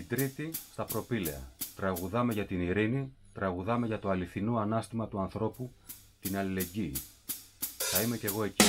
Την Τρίτη στα Προπήλαια. Τραγουδάμε για την ειρήνη, τραγουδάμε για το αληθινό ανάστημα του ανθρώπου, την αλληλεγγύη. Θα είμαι κι εγώ εκεί.